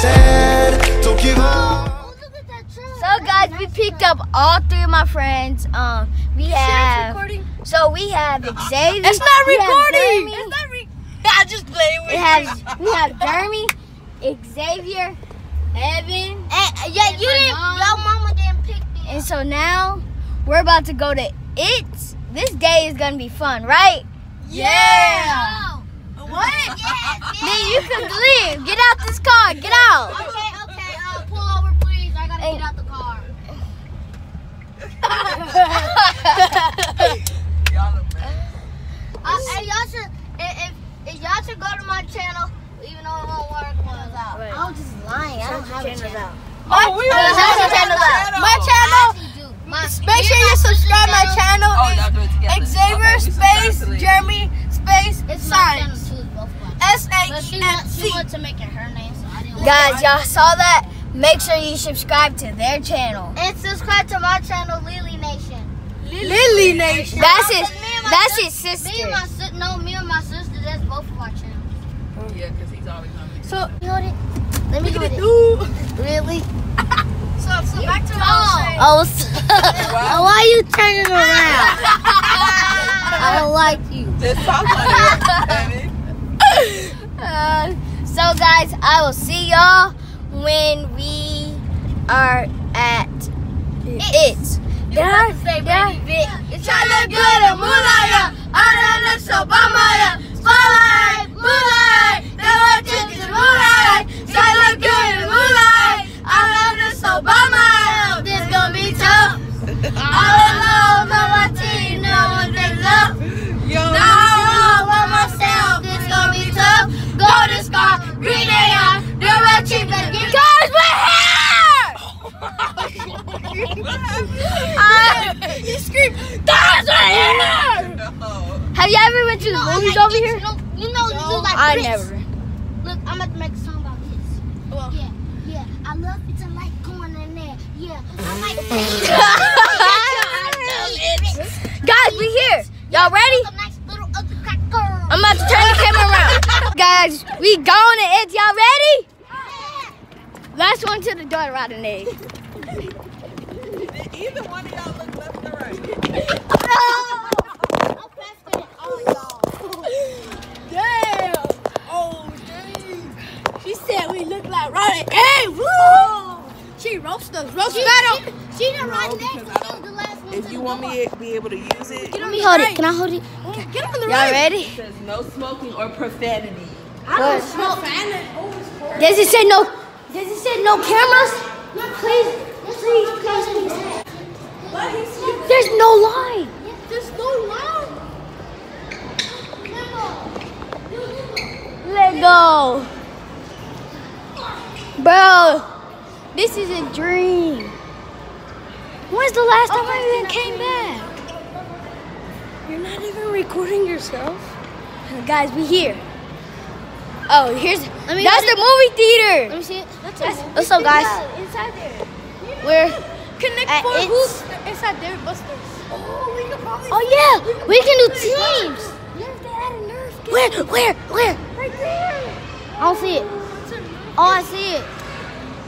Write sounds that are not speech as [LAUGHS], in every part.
said, don't give up. So guys, we picked up all three of my friends. Um, we have. So we have Xavier. It's not recording. It's not re I just play with. It has, we have Jeremy, Xavier, Evan. And, yeah, and you didn't. Mom. Your mama didn't pick me. And up. so now we're about to go to it. This day is gonna be fun, right? yeah. yeah. Out this car. Get out. Okay, okay. Uh, pull over, please. I gotta Hey. get out the car. [LAUGHS] Uh, hey, y'all should. If, if, if y'all should go to my channel, even though it won't work. Without. Right. I was just lying. I don't have a channel. Oh, we Uh, were how's channel the channel. My channel. My, Make sure you subscribe my channel. Oh, y'all do it together. Xavier Okay, space Jeremy space It's my channel science. too. Both of us. S she, H want, M she C. wanted to make it her name, so I didn't. Guys, y'all saw that? Make sure you subscribe to their channel. And subscribe to my channel, Lily Nation. Lily Nation. That's his. Me and my That's sis- his Me sister. and my sister. No, me and my sister. That's both of our channels. Oh, yeah, because he's always on me. So, You hold it. Let me look hold at it. it. Really? [LAUGHS] So, so back to what I. Oh, [LAUGHS] s- why you turning around? [LAUGHS] I don't like you. Just talk on it. Uh, so, guys, I will see y'all when we are at it. There, there, It's trying to look good at Moonlight. I don't look so bummer. Spotlight, You scream. That's right here. no. Have you ever went to the I movies like over it. here? You know, you know, you do like I this. never. Look, I'm about to make a song about this. Well. Yeah, yeah. I love it. I like going in there. Yeah, I like [LAUGHS] Guys, we here. Y'all ready? a nice little ugly crack girl. I'm about to turn the camera around. [LAUGHS] Guys, we going to it. Y'all ready? Last one to the door, an egg. Did either one of y'all look left or right? [LAUGHS] I'm faster than all y'all. Damn. Oh, dang. She said we look like Ronnie. Hey, woo. She roast us. Roast battle. She didn't run No, next. She was the last one If you want door. me to be able to use it, Get Let me hold it. Can I hold it? Oh, get on the Y'all right. ready? it says no smoking or profanity. What? Smoke. Oh, Does it say no? Does it say no cameras? Please, please, please, please. There's no line. There's no line. Let go. Bro, this is a dream. When's the last time oh, I even came back? You're not even recording yourself. Guys, we here. Oh, here's Let me that's the movie theater. Let me see it. That's, what's up, guys? inside there. We're Connect At for its- who's inside Dave & Buster's. Oh, we could probably. Oh yeah, we can do teams. Nerf, they had a Nerf game. Where? Where? Where? Right there. I don't see it. Oh, I see it.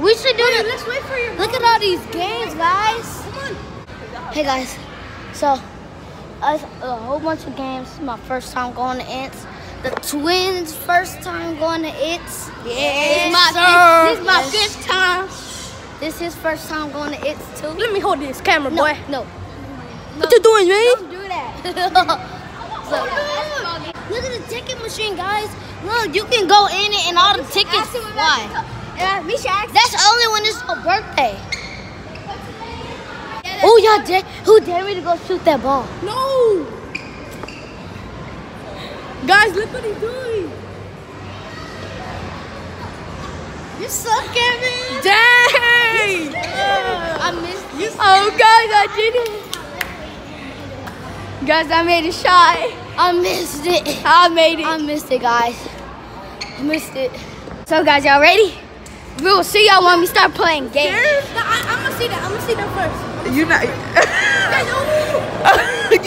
We should do Wait, it. let's wait for your. Look at all these games, guys. Come on. Hey guys, so I a whole bunch of games. Is my first time going to Ants. The twins' first time going to Ants. Yes, this is my sir. fifth, this is my Yes. fifth time. This is his first time going to It's too. Let me hold this camera, No, boy. no. What you doing, man? Don't do that. [LAUGHS] So, look at the ticket machine, guys. Look, you can go in it and all the tickets fly. Yeah, we should ask. That's only when it's a birthday. Oh, y'all dare, who dare me to go shoot that ball? No. Guys, look what he's doing. You suck, Kevin. Dang. I missed You Oh, guys, I did it. Guys, I made a shot. I missed it. I made it. I missed it, guys. I missed it. So, guys, y'all ready? We will see y'all when we start playing games. No, I, I'm gonna see that. I'm gonna see that first. You not? Guys,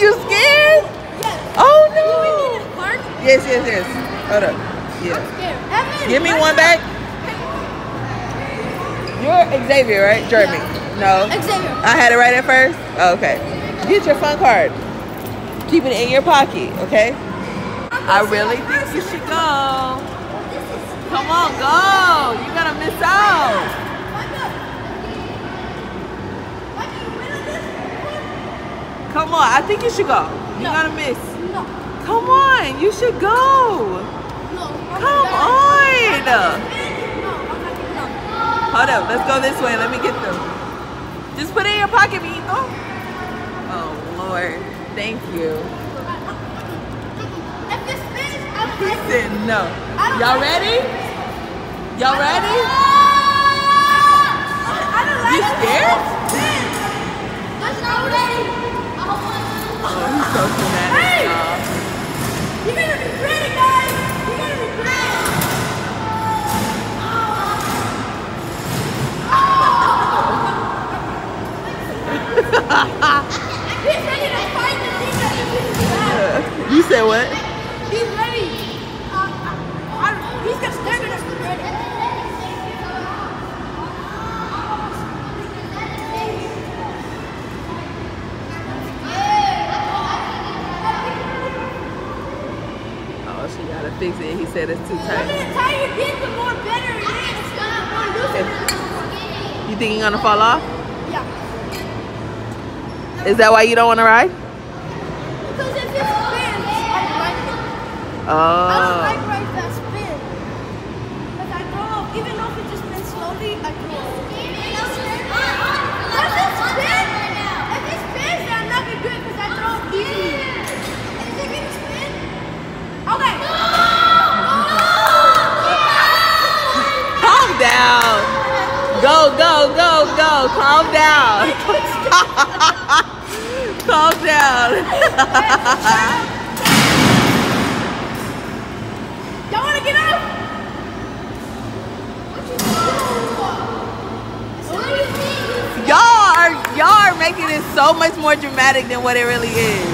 [LAUGHS] you scared? Yes. Oh no! need a card? Yes, yes, yes. Hold up. Yeah. Scared. Evan, Give me one now. back. You're Xavier, right? Jeremy. No. Xavier. I had it right at first? Oh, okay. Get your fun card. Keep it in your pocket, okay? I really think you should go. Come on, go. You're gonna miss out. Come on, I think you should go. You're gonna miss. No. Come on, you should go. No. Come on. Hold up, let's go this way. Let me get them. Just put it in your pocket, Mito. Oh, Lord. Thank you. If this spins, I'm He said no. Y'all ready? Y'all ready? I don't like You scared? That's not ready. Oh, he's so dramatic, You said what? He's ready. Uh, I, I, he's just they're gonna be ready. Oh, she gotta fix it. He said it's too The tight. tighter you get, the more better it is. It's gonna more looser. You think you're gonna fall off? Yeah. Is that why you don't wanna ride? Because if it spins, I like it. Oh. I don't Oh. like rides that spin. Because I throw, up. even though if it just spins slowly, I throw. Does it spin? If it spins, then I'm not gonna do it because I throw easily. Is it gonna spin? Okay. Calm down. Go, go, go, go. Calm down. [LAUGHS] [LAUGHS] Calm down. Y'all wanna get off? y'all are y'all are making it so much more dramatic than what it really is.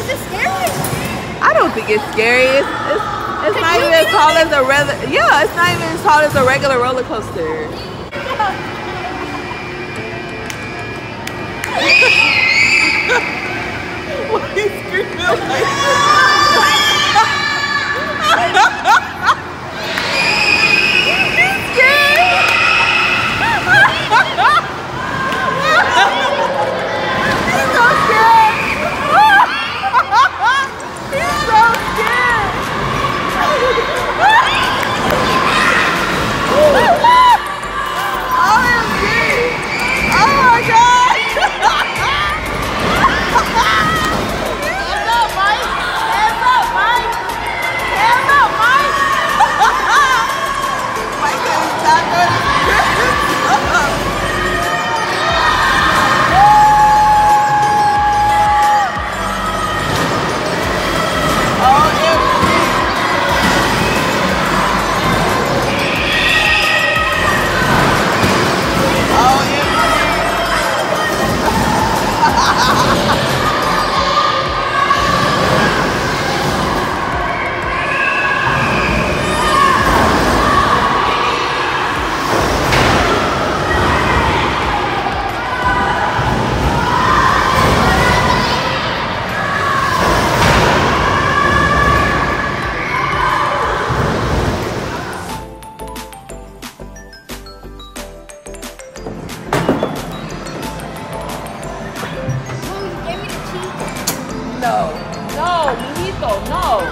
Is it scary? I don't think it's scary. It's, it's, it's not even as tall as a regular. Yeah, it's not even as tall as a regular roller coaster. Why are you screaming like He's scared. [LAUGHS] No. No, Mijito, no.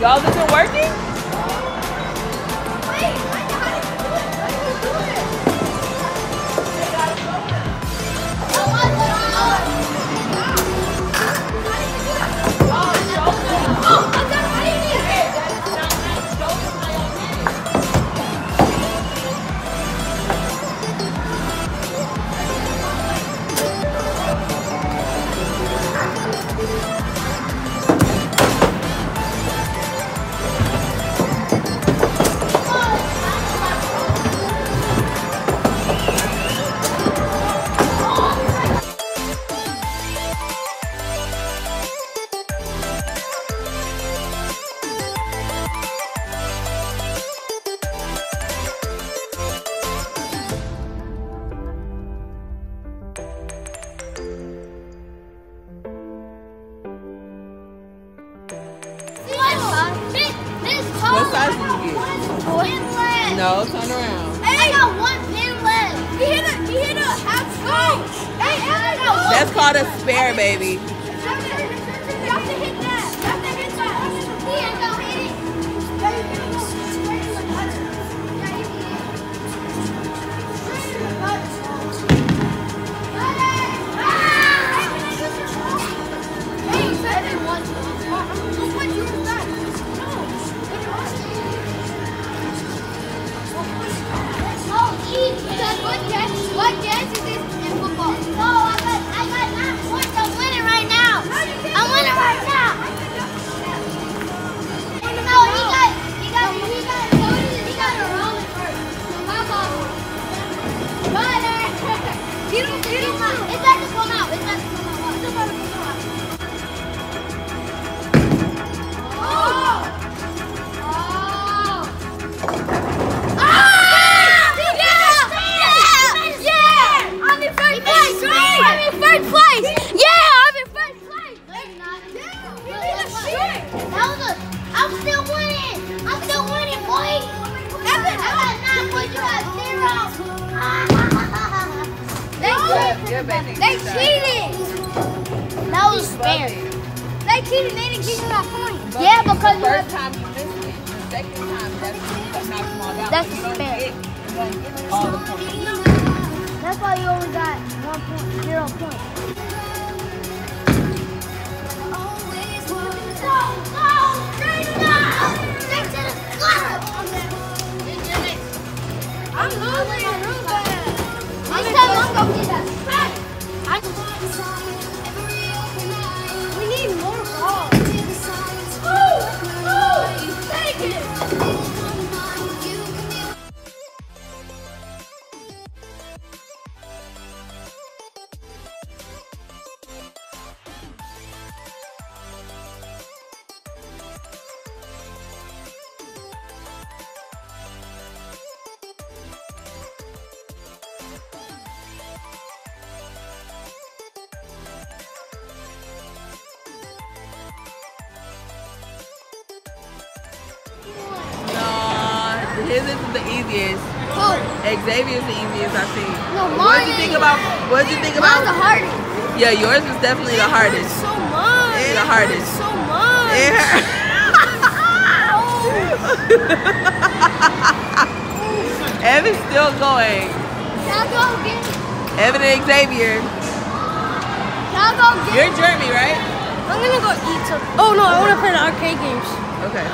Y'all isn't working? That's called a spare, baby. They cheated. That was fair. They cheated. They didn't give you that point. Yeah, because you First time you missed it. The second time, that's when you them all out. That's fair. get- you don't get all the points. that's why you only got one point, zero points. Go, go, straight down, straight to the. I'm losing real bad. Next time I'm gonna get his isn't the easiest. Who? Xavier's the easiest I've seen. No, What did you think about? What did you think Mine's the hardest. Yeah, yours was definitely the hardest. So much. It the hardest. So much. It hurt. Evan's still going. Y'all go get. Evan and Xavier. Y'all go get. You're Jeremy, right? I'm gonna go eat some. Oh no, I want to play the arcade games. Okay.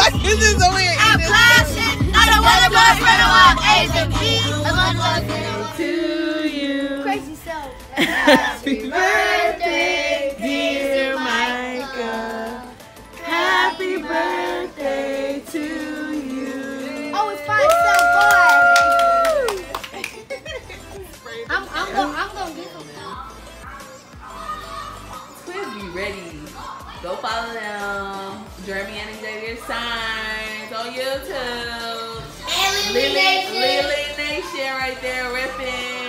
What is this over here? I'm classic. I don't want to go for the one. A's and B's. I to to you. Crazy self. [LAUGHS] Happy birthday, dear Happy birthday to you. Oh, it's five boy. I'm, gonna, I'm gonna get them. Be ready. Go follow them. Jeremy and Xavier Signs on YouTube. And Lily, Lily Nation. Lily Nation right there ripping.